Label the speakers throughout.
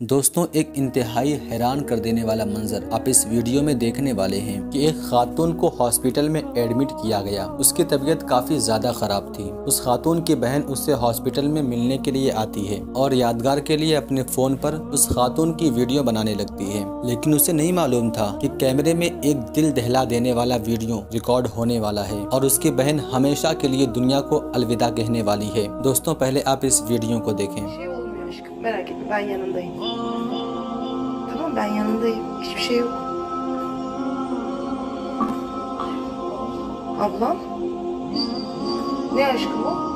Speaker 1: दोस्तों, एक इंतहाई हैरान कर देने वाला मंजर आप इस वीडियो में देखने वाले हैं कि एक खातून को हॉस्पिटल में एडमिट किया गया। उसकी तबीयत काफ़ी ज़्यादा खराब थी। उस खातून की बहन उससे हॉस्पिटल में मिलने के लिए आती है और यादगार के लिए अपने फ़ोन पर उस खातून की वीडियो बनाने लगती है। लेकिन उसे नहीं मालूम था की कैमरे में एक दिल दहला देने वाला वीडियो रिकॉर्ड होने वाला है और उसकी बहन हमेशा के लिए दुनिया को अलविदा कहने वाली है। दोस्तों, पहले आप इस वीडियो को देखें.
Speaker 2: Merak etme ben yanındayım. Tamam ben yanındayım. Hiçbir şey yok. Ablam? Ne aşkım o?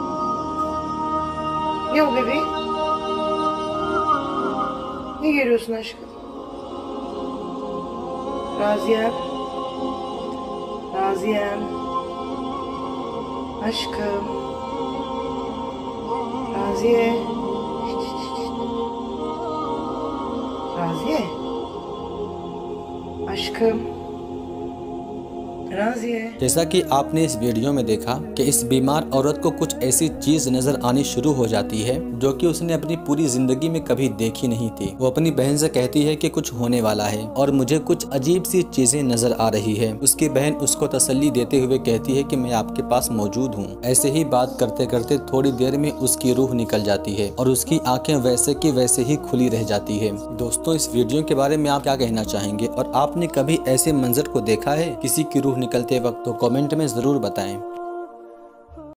Speaker 2: Ne o bebeğim? Ne görüyorsun aşkım? Raziyem. Raziyem. Aşkım. Raziye. Mazi. Aşkım. Raziye.
Speaker 1: जैसा कि आपने इस वीडियो में देखा कि इस बीमार औरत को कुछ ऐसी चीज़ नज़र आनी शुरू हो जाती है, जो कि उसने अपनी पूरी ज़िंदगी में कभी देखी नहीं थी। वो अपनी बहन से कहती है कि कुछ होने वाला है और मुझे कुछ अजीब सी चीज़ें नज़र आ रही है। उसकी बहन उसको तसल्ली देते हुए कहती है कि मैं आपके पास मौजूद हूँ। ऐसे ही बात करते करते थोड़ी देर में उसकी रूह निकल जाती है और उसकी आँखें वैसे की वैसे ही खुली रह जाती है। दोस्तों, इस वीडियो के बारे में आप क्या कहना चाहेंगे? और आपने कभी ऐसे मंजर को देखा है? किसी की रूह निकलते वक्त तो कमेंट में ज़रूर बताएँ।